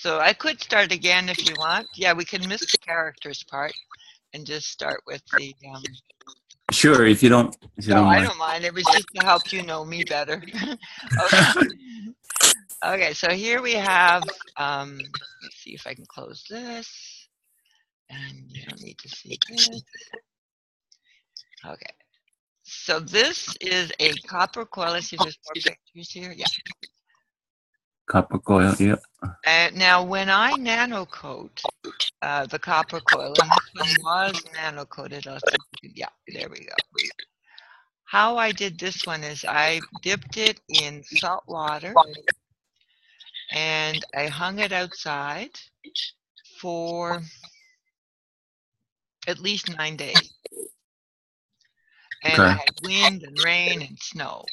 So I could start again if you want. Yeah, we can miss the characters part and just start with the. Um, Sure, if you don't, if you no, don't I mind. don't mind. It was just to help you know me better. okay. okay, so here we have. Um, let's see if I can close this. And you don't need to see this. Okay. So this is a copper coil. Let's see if there's more pictures here. Yeah. Copper coil, yeah. Uh, now, when I nano coat uh, the copper coil, and this one was nano coated, yeah, there we go. How I did this one is I dipped it in salt water and I hung it outside for at least nine days. And I had wind and rain and snow.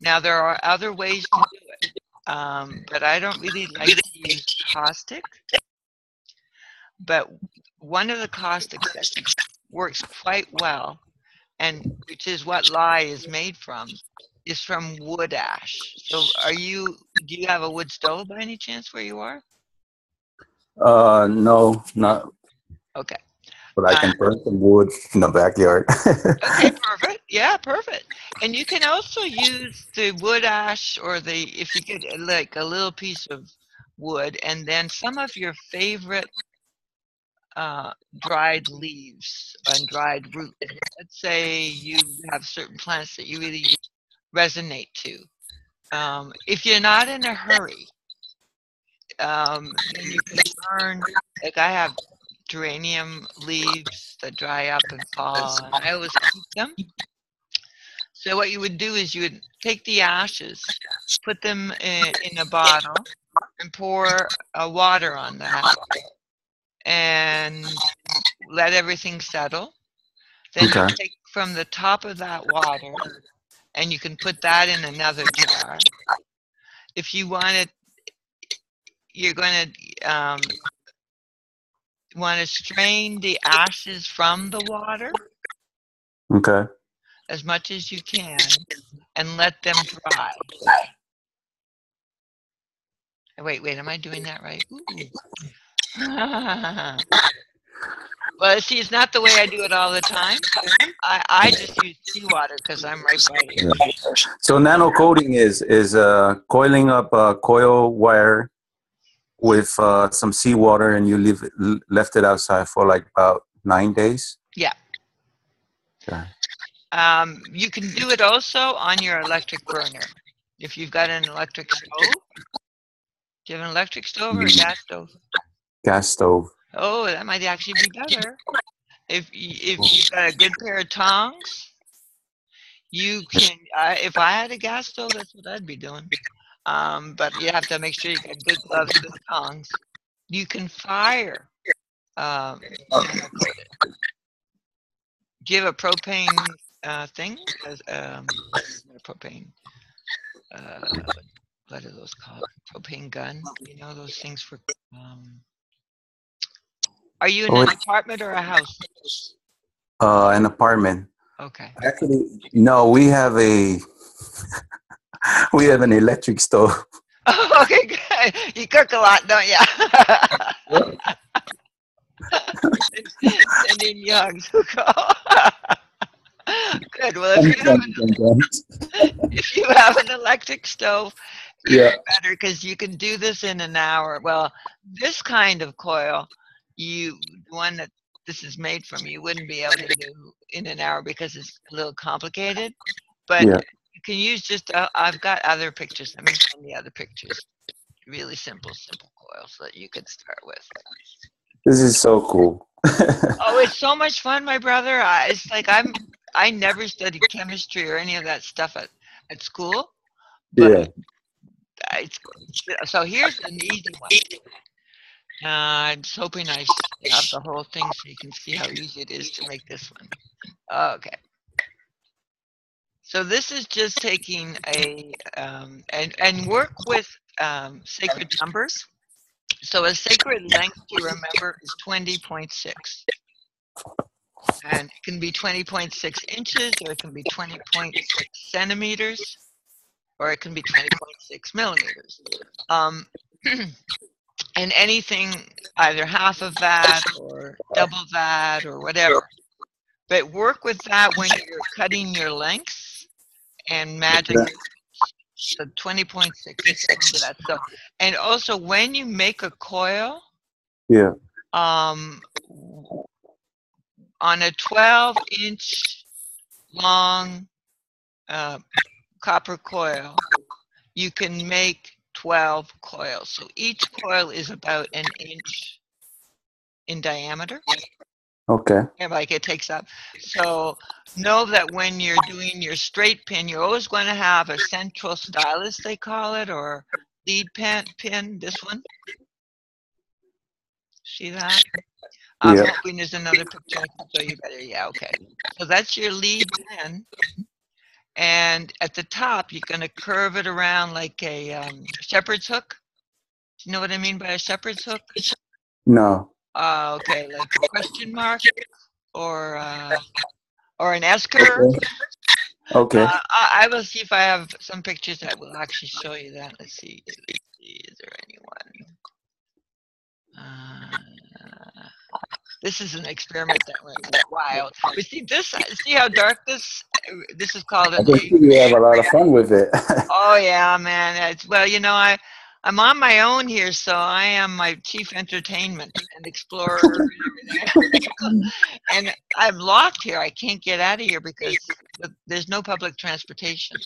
Now, there are other ways to do it, um, but I don't really like to use caustic. But one of the caustics that works quite well, and which is what lye is made from, is from wood ash. So, are you? Do you have a wood stove by any chance where you are? Uh, no, not, Okay. But I can burn some wood in the backyard. Okay, perfect. Yeah, perfect. And you can also use the wood ash or the if you get uh, like a little piece of wood and then some of your favorite uh, dried leaves and dried root. Let's say you have certain plants that you really resonate to. Um, if you're not in a hurry, um, then you can burn. Like I have geranium leaves that dry up and fall, and I always keep them. So what you would do is you would take the ashes, put them in, in a bottle, and pour uh, water on that, and let everything settle. Then you take from the top of that water, and you can put that in another jar. If you wanted, you're going to um, want to strain the ashes from the water okay. as much as you can and let them dry. Uh, Wait, wait, am I doing that right? Well, see, it's not the way I do it all the time. I, I just use seawater because I'm right by here. So nano coating is is uh, coiling up a coil wire with uh, some seawater, and you leave it, left it outside for like about nine days. Yeah. Okay. Um, you can do it also on your electric burner. If you've got an electric stove. Do you have an electric stove or a Mm. gas stove? Gas stove. Oh, that might actually be better. If if you've got a good pair of tongs, you can. Uh, if I had a gas stove, that's what I'd be doing. Um, but you have to make sure you got good gloves, good tongs. You can fire. Um, do you have a propane uh, thing? Um, propane. Uh, what are those called? Propane gun. You know those things for. Um, are you in Oh, an apartment or a house? Uh, an apartment. Okay. Actually, no. We have a we have an electric stove. Oh, okay, good. You cook a lot, don't you? Send in young. Good. Well, if you, have an, if you have an electric stove, Yeah. better because you can do this in an hour. Well, this kind of coil, you the one that this is made from, you wouldn't be able to do in an hour because it's a little complicated. But Yeah. Can use just. Uh, I've got other pictures. Let me send the other pictures. Really simple, simple coils that you could start with. This is so cool. Oh, it's so much fun, my brother. I, it's like I'm. I never studied chemistry or any of that stuff at at school. But yeah. It's, so here's an easy one. Uh, I'm just hoping I have the whole thing so you can see how easy it is to make this one. Okay. So this is just taking a, um, and, and work with um, sacred numbers. So a sacred length, you remember, is 20.6. And it can be 20.6 inches, or it can be 20.6 centimeters, or it can be 20.6 millimeters. Um, and anything either half of that or double that or whatever. But work with that when you're cutting your lengths and magic so 20.6 that. So, and also when you make a coil, Yeah. um, on a 12 inch long uh, copper coil, you can make 12 coils. So each coil is about an inch in diameter, Okay. and like it takes up. So know that when you're doing your straight pin, you're always going to have a central stylus, they call it, or lead pin, pin this one. See that? I'm Yeah. hoping there's another picture I can show you better. Yeah, okay. So that's your lead pin. And at the top, you're going to curve it around like a um, shepherd's hook. Do you know what I mean by a shepherd's hook? No. Uh, okay, like a question mark or uh, or an S curve. Okay. Uh, I, I will see if I have some pictures that will actually show you that. Let's see. Let's see. Is there anyone? Uh, this is an experiment that went wild. But see this. See how dark this. This is called I see you have a lot of fun with it. Oh yeah, man. It's, well, you know, I I'm on my own here, so I am my chief entertainment and explorer. and and I'm locked here. I can't get out of here because there's no public transportation,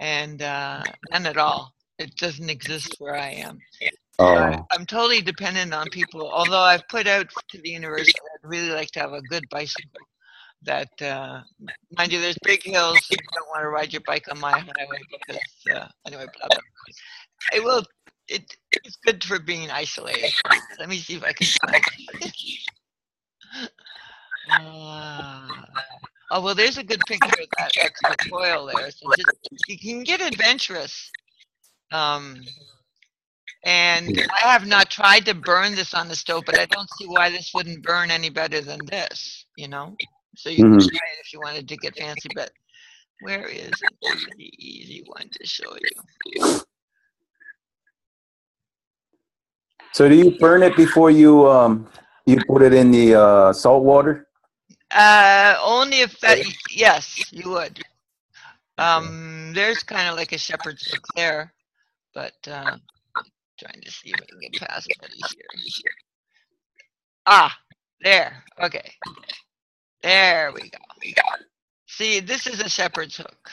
and uh, none at all. It doesn't exist where I am. So I, oh. I'm totally dependent on people. Although I've put out to the university, I'd really like to have a good bicycle. That, uh, mind you, there's big hills. You don't want to ride your bike on my highway because, uh, anyway, blah, blah. It will. It, it's good for being isolated. Let me see if I can. Find it. Uh, oh well, there's a good picture of that extra coil there. So just, you can get adventurous. Um, and I have not tried to burn this on the stove, but I don't see why this wouldn't burn any better than this. You know, so you Mhm. can try it if you wanted to get fancy. But where is an easy one to show you? So do you burn it before you um you put it in the uh, salt water? Uh, only if that. Yes, you would. Um, there's kind of like a shepherd's hook there, but uh, trying to see if I can get past what is here. Ah, there. Okay, there we go. We got. See, this is a shepherd's hook,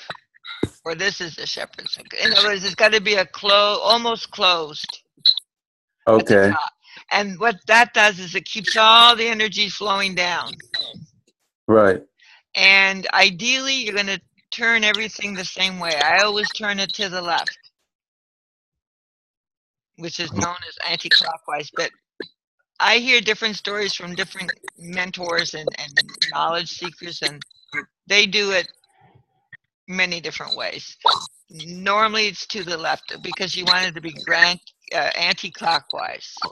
or this is a shepherd's hook. In other words, it's got to be a close, almost closed. Okay. And what that does is it keeps all the energy flowing down. Right. And ideally, you're going to turn everything the same way. I always turn it to the left, which is known as anti-clockwise. But I hear different stories from different mentors and, and knowledge seekers, and they do it many different ways. Normally, it's to the left because you want it to be grand, uh, anti-clockwise.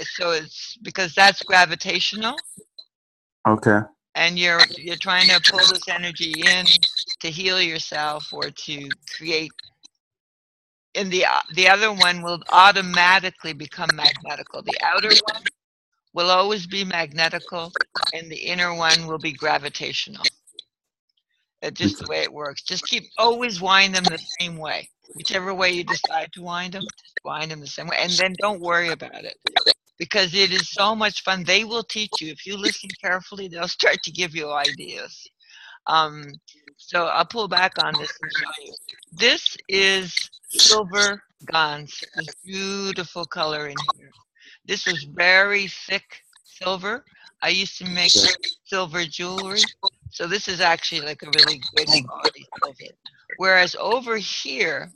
So it's because that's gravitational. Okay. and you're you're trying to pull this energy in to heal yourself or to create and the the other one will automatically become magnetical. The outer one will always be magnetical and the inner one will be gravitational. That's just the way it works. Just keep always wind them the same way whichever way you decide to wind them just wind them the same way and then don't worry about it because it is so much fun. They will teach you. If you listen carefully, they'll start to give you ideas. Um, so I'll pull back on this and show you. This is silver. This beautiful color in here. This is very thick silver. I used to make silver jewelry. So this is actually like a really good quality silver. Whereas over here,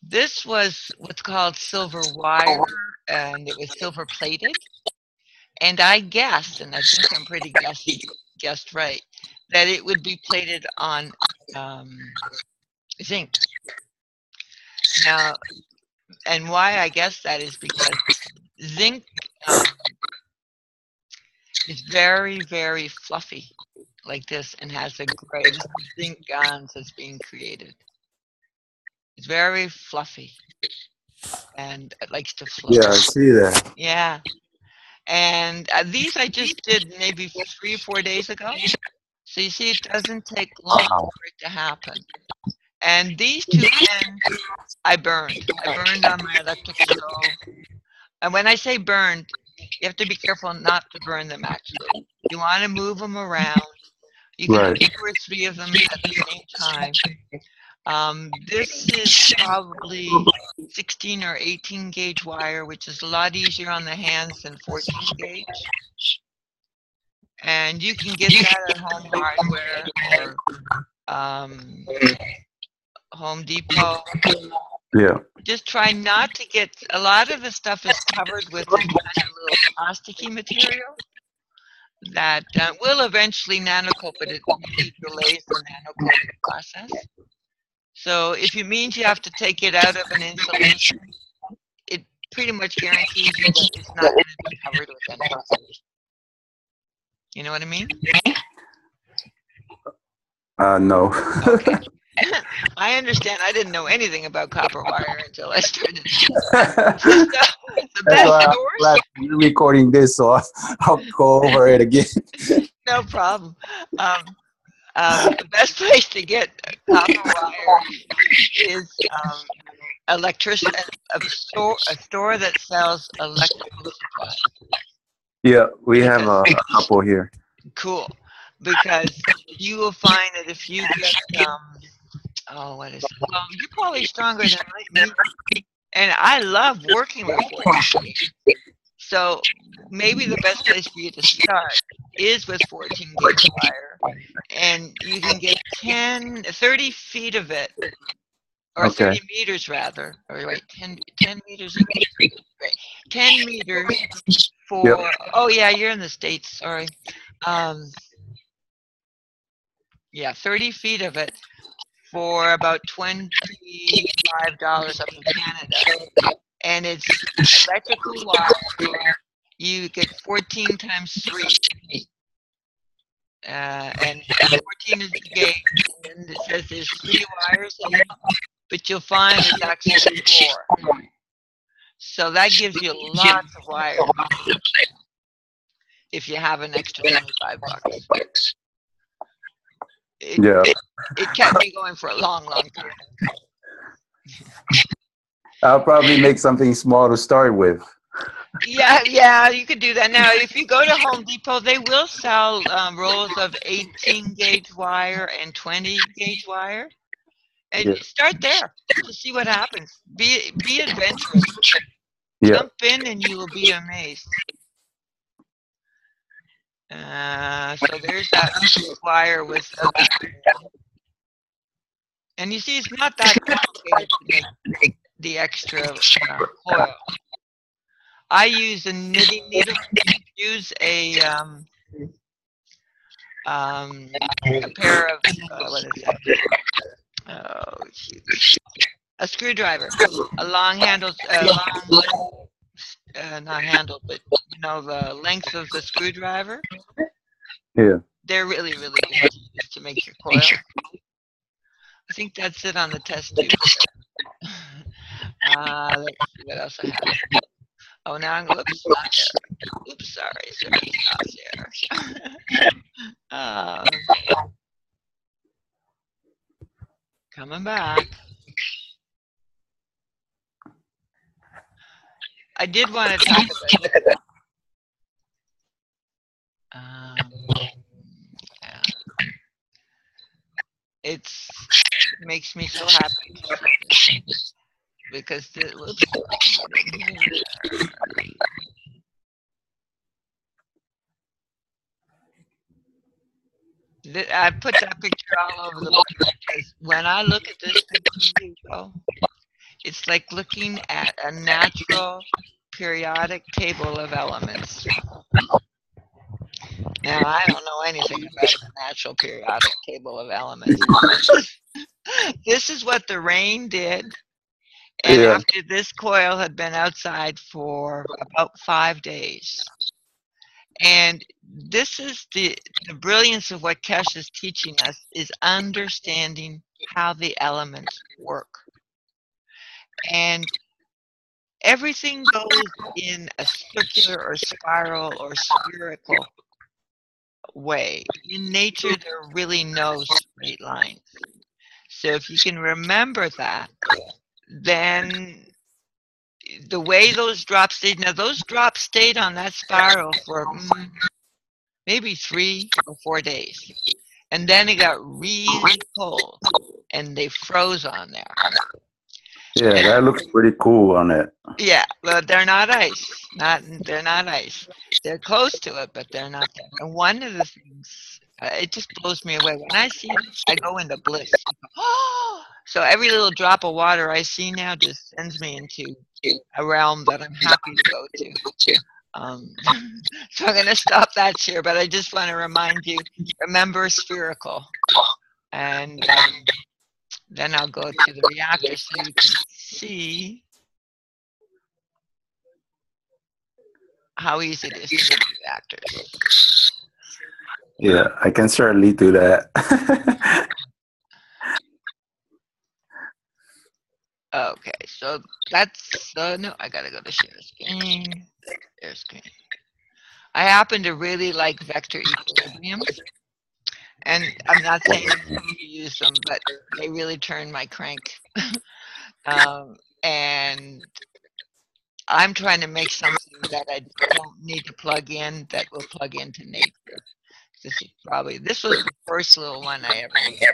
this was what's called silver wire and it was silver plated. And I guessed, and I think I'm pretty guessing, guessed right, that it would be plated on um, zinc. Now, and why I guess that is because zinc um, is very, very fluffy like this and has a gray this is GANS that's being created. It's very fluffy. and it likes to float. Yeah, I see that. Yeah. And uh, these I just did maybe three or four days ago. So you see, it doesn't take long Wow. for it to happen. And these two ends, I burned. I burned on my electric stove. And when I say burned, you have to be careful not to burn them actually. You want to move them around. You can Right. do two or three of them at the same time. Um, this is probably 16 or 18 gauge wire, which is a lot easier on the hands than 14 gauge. And you can get that at Home Hardware or um, Home Depot. Yeah. Just try not to get, a lot of the stuff is covered with kind of little plasticky material that uh, will eventually nanocoat, but it usually delays the nanocoating process. So if it means you have to take it out of an insulation, it pretty much guarantees you that it's not going to be covered with anything. You know what I mean? Uh, no. Okay. I understand. I didn't know anything about copper wire until I started. That's the why best I'm source? glad you're recording this, so I'll, I'll go over it again. No problem. Um, um, the best place to get copper wire is um, electric a, a store a store that sells electrical supplies. Yeah, we have a, a couple here. Cool, because you will find that if you get um, oh, what is it? Well, you're probably stronger than me, and I love working with 14. So maybe the best place for you to start is with 14 gauge wire, and you can get 10, 30 feet of it, or Okay. 30 meters rather, or wait, 10, 10 meters, great, 10 meters for, oh yeah, you're in the States, sorry. Um, yeah, 30 feet of it for about $25 up in Canada. And it's electrical wire. You get 14 times 3. Uh, and 14 is the gauge. And it says there's three wires but you'll find there's actually four. So that gives you lots of wire if you have an extra 25 bucks. It, Yeah. it, it kept me going for a long, long time. I'll probably make something small to start with. Yeah, yeah, you could do that. Now, if you go to Home Depot, they will sell um, rolls of 18 gauge wire and 20 gauge wire. And Yeah. start there to see what happens. Be be adventurous. Yeah. Jump in and you will be amazed. Uh, so there's that wire with, and you see, it's not that complicated to make the extra uh, coil. I use a knitting needle. Use a um, um, a pair of uh, what is that? Oh, a screwdriver, a long handled, uh, long, uh, not handled, but know the length of the screwdriver. Yeah. They're really, really good to make your coil. I think that's it on the test tube. Uh, let's see what else I have. Oh, now I'm, oops, not there. Oops, sorry, sorry, not there. um, coming back. I did want to talk about. Um, yeah. It's makes me so happy because whoops, Th- I put that picture all over the place when I look at this picture, Hugo, it's like looking at a natural periodic table of elements. Now, I don't know anything about the natural periodic table of elements. this is what the rain did. And Yeah. after this coil had been outside for about five days. And this is the, the brilliance of what Keshe is teaching us is understanding how the elements work. And everything goes in a circular or spiral or spherical way. In nature, there are really no straight lines. So if you can remember that, then the way those drops stayed, now those drops stayed on that spiral for mm, maybe three or four days. And then it got really cold and they froze on there. Yeah, that looks pretty cool on it. Yeah, but they're not ice. Not they're not ice. They're close to it, but they're not there. And one of the things, uh, it just blows me away. When I see it, I go into bliss. Oh! So every little drop of water I see now just sends me into a realm that I'm happy to go to. Um, so I'm going to stop that share, but I just want to remind you, remember spherical. And um, then I'll go to the reactor so you can see how easy it is to make reactors. Yeah, I can certainly do that. okay, so that's, uh, no, I gotta go to share screen. Share screen. I happen to really like vector equilibriums. And I'm not saying you use them, but they really turn my crank. um, and I'm trying to make something that I don't need to plug in that will plug into nature. This is probably this was the first little one I ever made.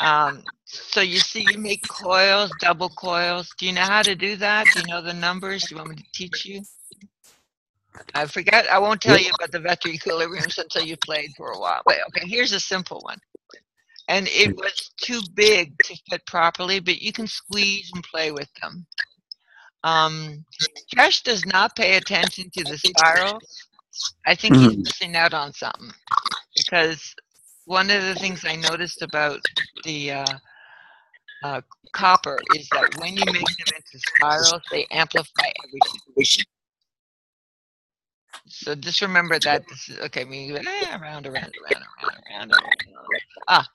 Um, so you see, you make coils, double coils. Do you know how to do that? Do you know the numbers? Do you want me to teach you? I forget. I won't tell you about the vector equilibriums until you played for a while. But okay, here's a simple one. And it was too big to fit properly, but you can squeeze and play with them. Um, Keshe does not pay attention to the spirals. I think he's Mhm. missing out on something because one of the things I noticed about the uh, uh, copper is that when you make them into spirals, they amplify everything. So just remember that this is okay. We eh, around, around, around, around, around, around. Ah,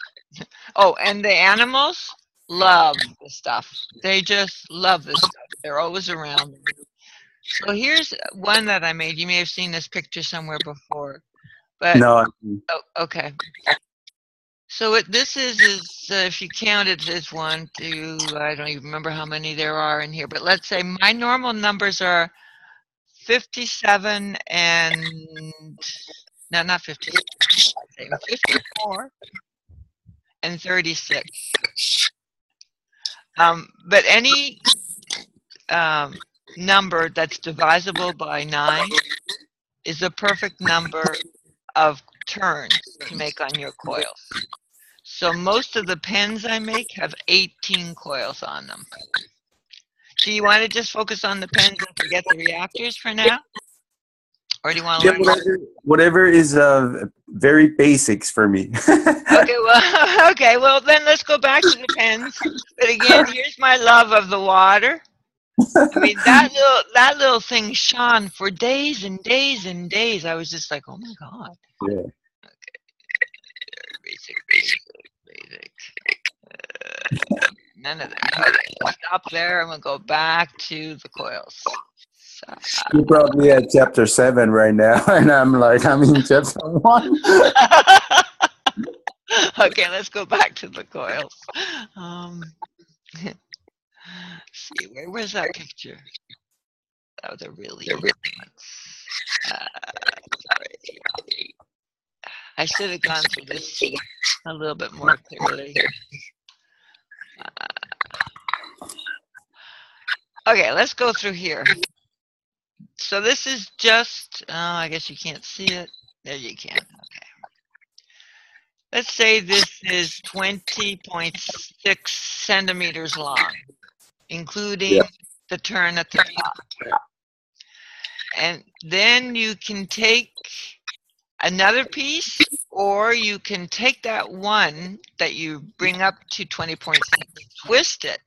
oh, and the animals love the stuff. They just love this stuff. They're always around. So here's one that I made. You may have seen this picture somewhere before, but no, oh, okay. So what this is is uh, if you count it one, two, I don't even remember how many there are in here, but let's say my normal numbers are 57 and no, not 57, 54 and 36. Um, but any um, number that's divisible by 9 is a perfect number of turns to make on your coils. So most of the pens I make have 18 coils on them. Do you want to just focus on the pens and forget the reactors for now? Or do you want to Yeah, learn whatever, whatever is uh, very basics for me. Okay, well, okay, well then let's go back to the pens. But again, here's my love of the water. I mean that little that little thing shone for days and days and days. I was just like, oh my god. Yeah. Basic, basic, basic. Uh, none of that. Stop there. I'm gonna go back to the coils. So, You're probably at chapter seven right now, and I'm like, I'm in chapter one. okay, let's go back to the coils. Um, see, where was that picture? That was a really good one. Uh, sorry. I should have gone through this a little bit more clearly. Uh, okay, let's go through here. So this is just, oh, I guess you can't see it. There you can. Okay. Let's say this is 20.6 centimeters long, including the turn at the top. And then you can take another piece, or you can take that one that you bring up to 20.6, twist it,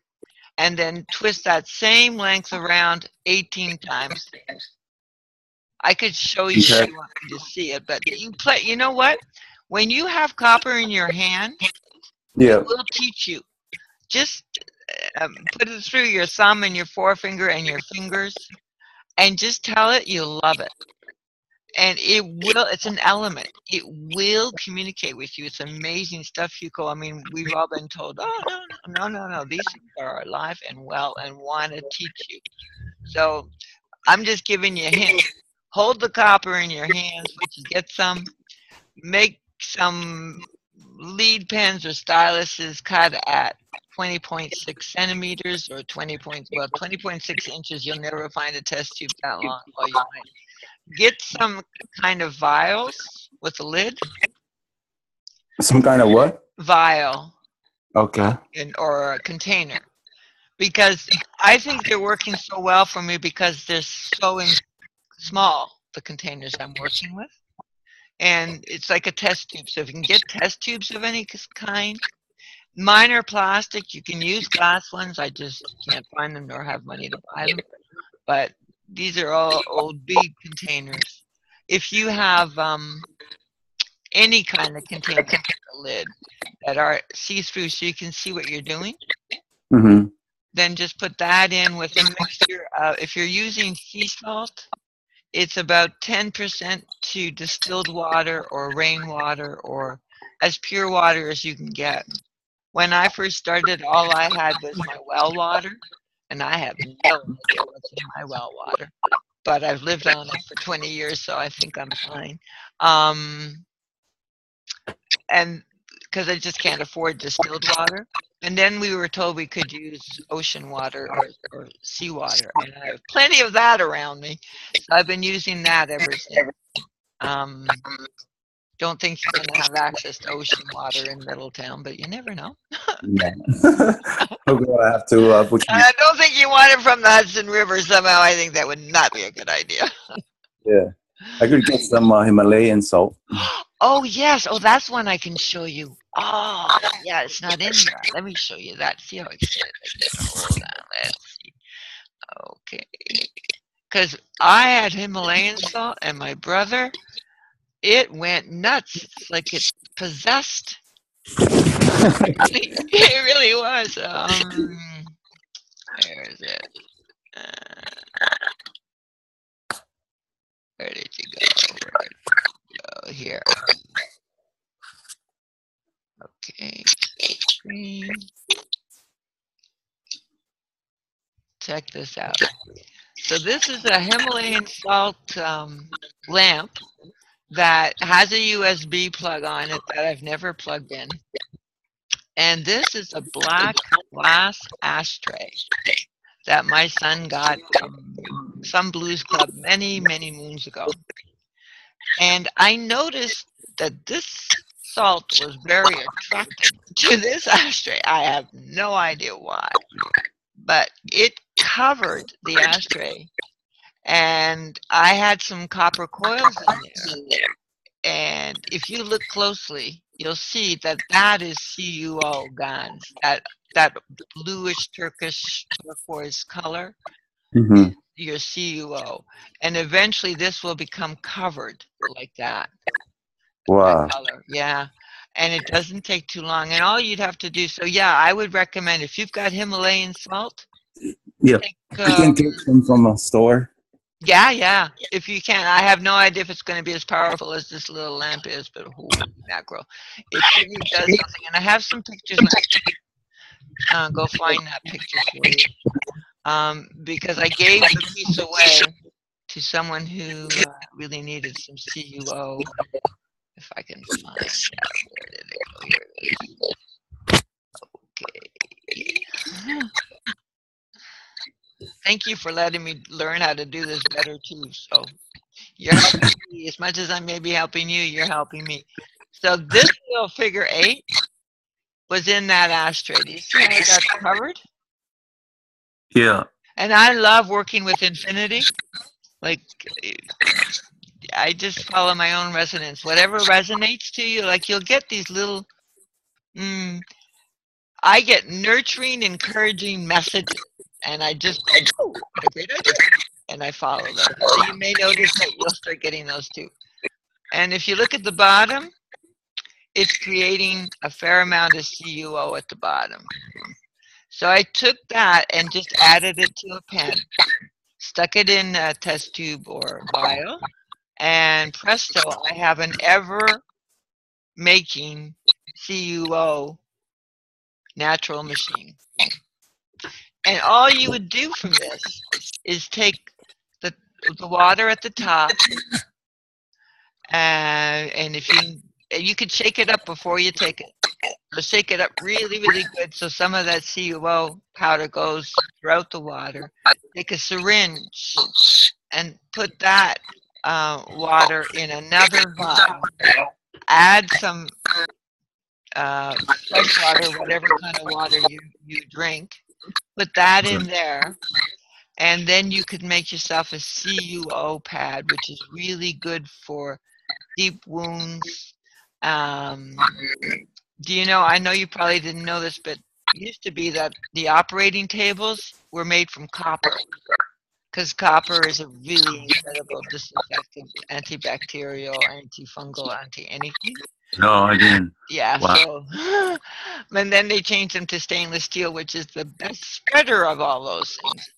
and then twist that same length around 18 times. I could show you if you want me to see it, but you play. You know what? When you have copper in your hand, Yeah. it will teach you. Just um, put it through your thumb and your forefinger and your fingers, and just tell it you love it. And it will, it's an element. It will communicate with you. It's amazing stuff, Hugo. I mean, we've all been told, oh, no, no, no, no. no. These things are alive and well and want to teach you. So I'm just giving you a hint. Hold the copper in your hands, once you get some. Make some lead pens or styluses cut at 20.6 centimeters or 20 points, well, 20.6 inches. You'll never find a test tube that long. Well, you might get some kind of vials with a lid. Some kind of what? Vial. Okay. In, or a container. Because I think they're working so well for me because they're so in, small, the containers I'm working with and it's like a test tube. So if you can get test tubes of any kind, mine are plastic. You can use glass ones. I just can't find them nor have money to buy them. But these are all old big containers. If you have um, any kind of container lid that are see-through so you can see what you're doing, Mm-hmm. then just put that in with a mixture. Of, if you're using sea salt, it's about 10% to distilled water or rainwater or as pure water as you can get. When I first started, all I had was my well water, and I have no idea what's in my well water. But I've lived on it for 20 years, so I think I'm fine. Um, and because I just can't afford distilled water. And then we were told we could use ocean water or, or seawater, and I have plenty of that around me. So I've been using that ever since. Um, don't think you're going to have access to ocean water in Middletown, but you never know. Yeah. I'm gonna have to uh, put. I don't think you want it from the Hudson River somehow. I think that would not be a good idea. Yeah. I could get some uh, Himalayan salt. Oh, yes. Oh, that's one I can show you. Oh, yeah, it's not in there. Let me show you that. See how it says. Hold on. Let's see. Okay. Because I had Himalayan salt and my brother, it went nuts. It's like it's possessed. it really was. Um, where is it? Uh, where did you go? Where did go? Here. Okay. Screen. Check this out. So this is a Himalayan salt um, lamp that has a USB plug on it that I've never plugged in. And this is a black glass ashtray that my son got from some blues club many, many moons ago. And I noticed that this salt was very attractive to this ashtray. I have no idea why. But it covered the ashtray. And I had some copper coils in there. And if you look closely, you'll see that that is CuO GaNs, that, that bluish Turkish turquoise color, Mm-hmm. your CuO. And eventually this will become covered like that. that Wow. color. Yeah. And it doesn't take too long. And all you'd have to do, so yeah, I would recommend if you've got Himalayan salt, Yep. take, You can um, get some from a store. Yeah, yeah, if you can. I have no idea if it's going to be as powerful as this little lamp is, but holy mackerel. It really does something. And I have some pictures. Uh, go find that picture for you. Um, because I gave the piece away to someone who uh, really needed some CUO. If I can find that. Where did it go? Here it is. Okay. Thank you for letting me learn how to do this better too. So you're helping me as much as I may be helping you. You're helping me. So this little figure eight was in that ashtray. Do you see how I got covered? Yeah. And I love working with infinity. Like, I just follow my own resonance. Whatever resonates to you, like you'll get these little. Mm, I get nurturing, encouraging messages, and I just "Oh, what a great idea," and I follow them. So you may notice that you'll start getting those too. And if you look at the bottom, it's creating a fair amount of CUO at the bottom. So I took that and just added it to a pen, stuck it in a test tube or vial, and presto, I have an ever making CUO natural machine. And all you would do from this is take the, the water at the top, and, and if you you could shake it up before you take it. So shake it up really, really good so some of that CUO powder goes throughout the water. Take a syringe and put that uh, water in another vial. Add some uh, fresh water, whatever kind of water you, you drink. Put that in there. And then you could make yourself a CUO pad, which is really good for deep wounds, um, do you know? I know you probably didn't know this, but it used to be that the operating tables were made from copper because copper is a really incredible disinfectant, antibacterial, antifungal, anti anything. No, I didn't. Yeah. Wow. So, and then they changed them to stainless steel, which is the best spreader of all those things.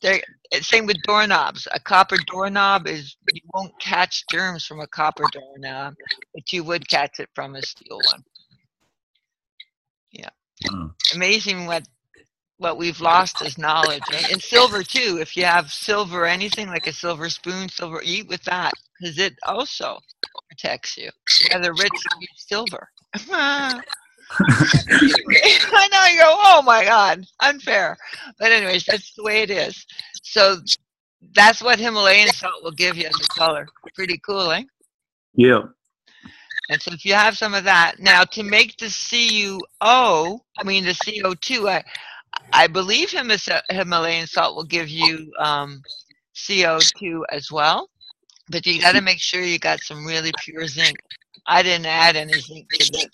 They're, same with doorknobs. A copper doorknob is you won't catch germs from a copper doorknob, but you would catch it from a steel one. Yeah, Mm. amazing what what we've lost as knowledge, right? and silver too. If you have silver, anything like a silver spoon, silver, eat with that because it also protects you. And the rich use silver. I know you go, oh my God, unfair. But anyways, that's the way it is. So that's what Himalayan salt will give you the color. Pretty cool, eh? Yeah. And so if you have some of that, now to make the CuO, I mean the CO2, I, I believe Himas- Himalayan salt will give you um, CO2 as well. But you got to make sure you got some really pure zinc. I didn't add any zinc to this.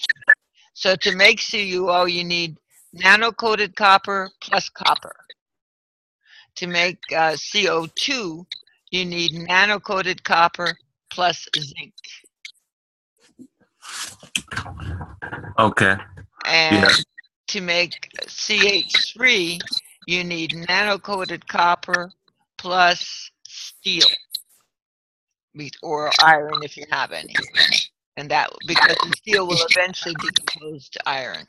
So to make CuO, you need nano-coated copper plus copper. To make uh, CO2, you need nano-coated copper plus zinc. Okay. And to make CH3, you need nano-coated copper plus steel or iron if you have any. And that because the steel will eventually decompose to iron.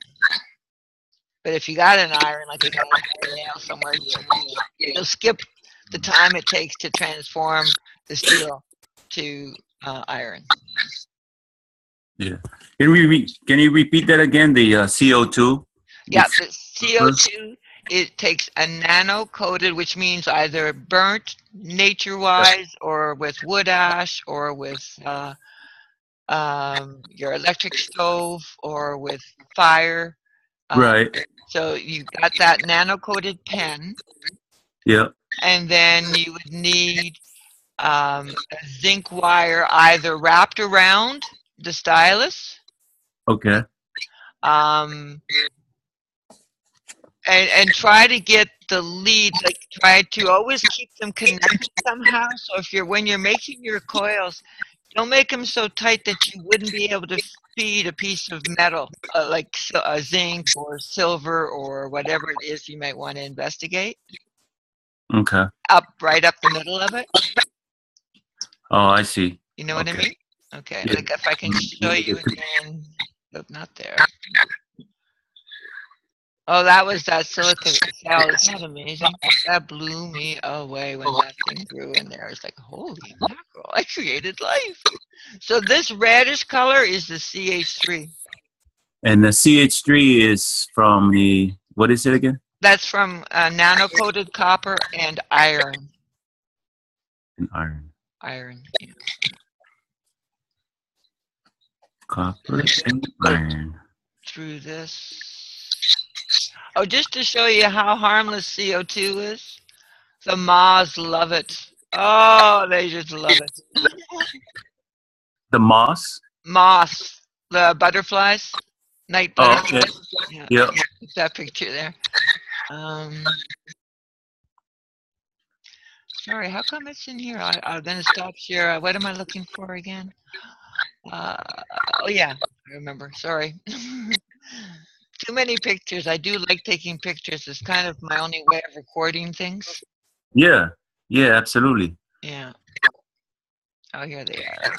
But if you got an iron, like you got a nail somewhere, you- you'll skip the time it takes to transform the steel to uh, iron. Yeah. Can we re- can you repeat that again? The uh, CO2. Yeah, the CO2, it takes a nano coated, which means either burnt nature wise or with wood ash or with uh, um, your electric stove or with fire. Um, Right. So you got that nano coated pen, Yeah. and then you would need um, a zinc wire either wrapped around the stylus Okay. um, and and try to get the leads like try to always keep them connected somehow so if you're when you're making your coils don't make them so tight that you wouldn't be able to feed a piece of metal uh, like uh, zinc or silver or whatever it is you might want to investigate Okay. up right up the middle of it Oh, I see. you know what i mean okay Yeah. like if i can show you again nope not there Oh, that was that silica cell. Isn't that amazing? That blew me away when that thing grew in there. I was like, holy mackerel, I created life. So this reddish color is the CH3. And the CH3 is from the what is it again? That's from uh, nano-coated copper and iron. And iron, Iron. yeah. copper, and iron. Through this. Oh, just to show you how harmless CO2 is. The moths love it. Oh, they just love it. The moss. moths, the butterflies, night Oh, butterflies. yeah. Yeah. It's that picture there. Um, sorry, how come it's in here? I, I'm gonna stop share. What am I looking for again? Uh, oh yeah, I remember. Sorry. too many pictures. I do like taking pictures. It's kind of my only way of recording things. Yeah, yeah, absolutely. Yeah. Oh, here they are.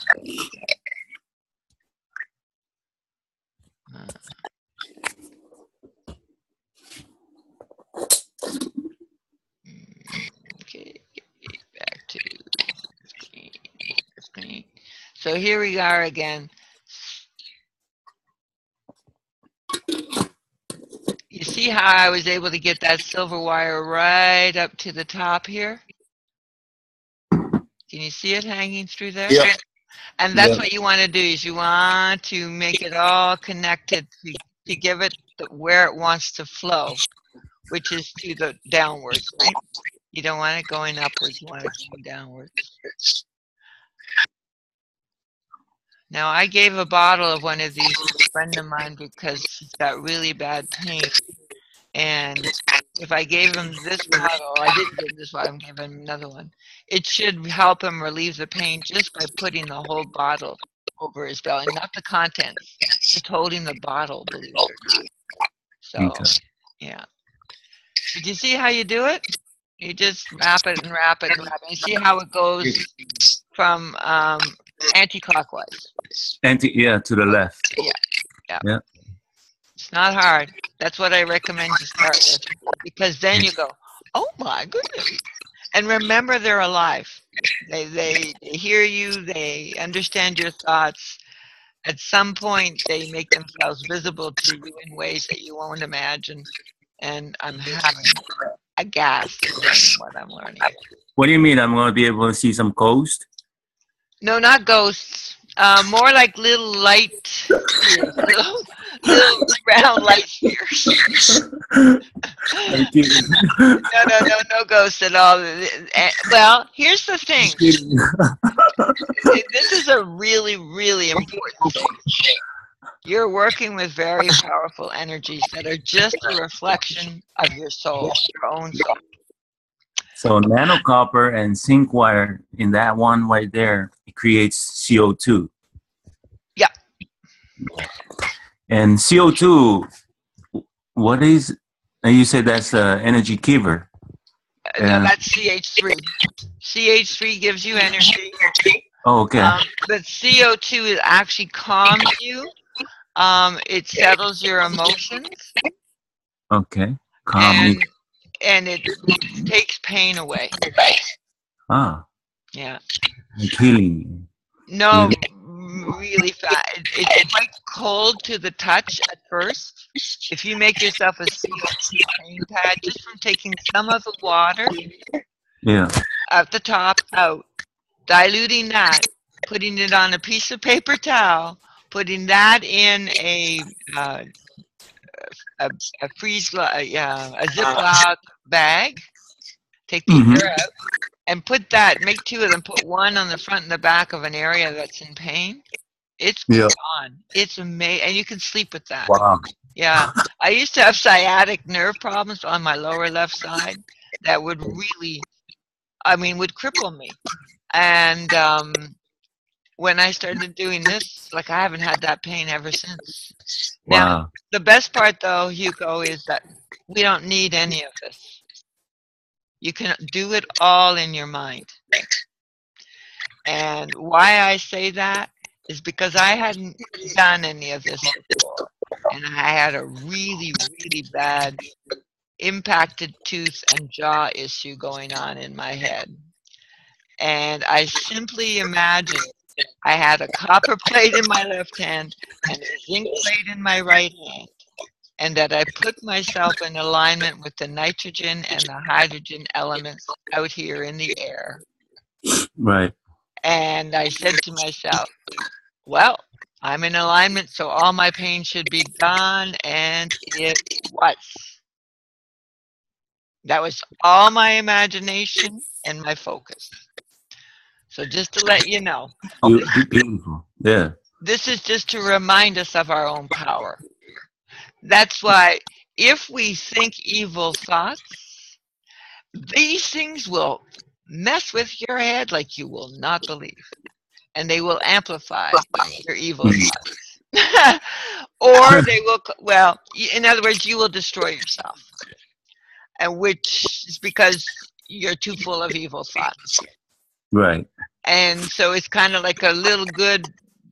Uh, Okay, back to. So here we are again. You see how I was able to get that silver wire right up to the top here? Can you see it hanging through there? Yeah. And that's Yeah. what you want to do is you want to make it all connected to, to give it the, where it wants to flow, which is to the downwards, right? You don't want it going upwards, you want it going downwards. Now I gave a bottle of one of these to a friend of mine because she's got really bad pain. And if I gave him this bottle, I didn't give this one, I'm giving him another one. It should help him relieve the pain just by putting the whole bottle over his belly, not the contents, just holding the bottle, believe it or not. So, Okay. yeah. Did you see how you do it? You just wrap it and wrap it and wrap it. You see how it goes from um, anti-clockwise. Anti, yeah, to the left. Yeah. yeah. It's not hard. That's what I recommend you start with because then you go, oh my goodness. And remember, they're alive. They, they, they hear you, they understand your thoughts. At some point, they make themselves visible to you in ways that you won't imagine. And I'm having a gas what I'm learning. What do you mean? I'm going to be able to see some coast? No, not ghosts. Uh, more like little light, little, little round light spheres. No, no, no, no ghosts at all. Eh, Well, here's the thing. This is a really, really important thing. You're working with very powerful energies that are just a reflection of your soul, your own soul. So nano copper and zinc wire in that one right there, it creates CO2. Yeah. And CO2, what is? And you said that's the energy giver. Uh, No, that's CH3. CH3 gives you energy. Oh, okay. Um, but CO2 is actually calms you. Um, it settles your emotions okay. Calm. and and it takes pain away. Ah, Yeah. like healing. No, really fast. It, it's quite cold to the touch at first. If you make yourself a CO2 pain pad, just from taking some of the water Yeah. at the top out, diluting that, putting it on a piece of paper towel, putting that in a uh, a, a freeze uh, yeah, a Ziploc bag. Take the Mhm. air out and put that. Make two of them. Put one on the front and the back of an area that's in pain. It's Yeah. gone. It's amazing, and you can sleep with that. Wow. Yeah, I used to have sciatic nerve problems on my lower left side that would really, I mean, would cripple me. And um, when I started doing this, like I haven't had that pain ever since. Now, the best part though, Hugo, is that we don't need any of this. You can do it all in your mind. And why I say that is because I hadn't done any of this before. And I had a really, really bad impacted tooth and jaw issue going on in my head. And I simply imagined I had a copper plate in my left hand and a zinc plate in my right hand. And that I put myself in alignment with the nitrogen and the hydrogen elements out here in the air. Right. And I said to myself, well, I'm in alignment, so all my pain should be gone. And it was. That was all my imagination and my focus. So just to let you know, Beautiful. Yeah. this is just to remind us of our own power. That's why if we think evil thoughts, these things will mess with your head like you will not believe. And they will amplify your evil mm-hmm. thoughts. or they will, well, in other words, you will destroy yourself. And which is because you're too full of evil thoughts. Right. And so it's kind of like a little good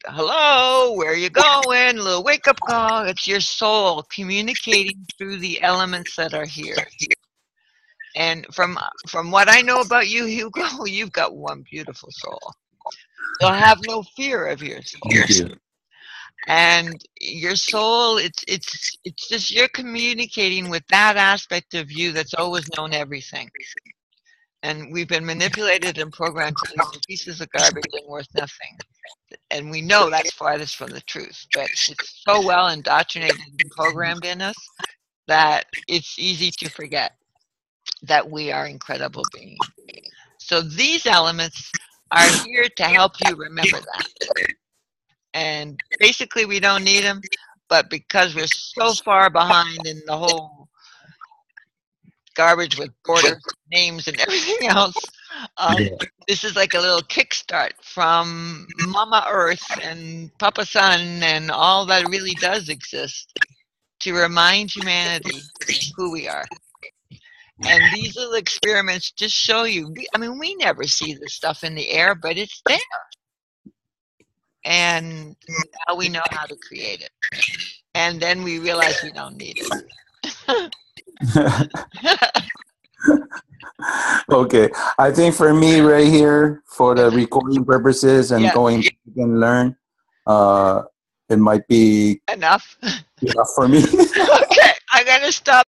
hello, where you going? A little wake up call. It's your soul communicating through the elements that are here. And from from what I know about you, Hugo, you've got one beautiful soul. You'll have no fear of your soul. You. And your soul, it's it's it's just you're communicating with that aspect of you that's always known everything. And we've been manipulated and programmed to believe pieces of garbage and worth nothing. And we know that's farthest from the truth. But it's so well indoctrinated and programmed in us that it's easy to forget that we are incredible beings. So these elements are here to help you remember that. And basically, we don't need them, but because we're so far behind in the whole garbage with borders, names, and everything else, um, Yeah. this is like a little kickstart from Mama Earth and Papa Sun and all that really does exist to remind humanity who we are. And these little experiments just show you. I mean, we never see this stuff in the air, but it's there. And now we know how to create it. And then we realize we don't need it. okay. I think for me, right here, for the recording purposes and Yeah. going back and learn, uh, it might be Enough. enough for me. okay, I'm going to stop.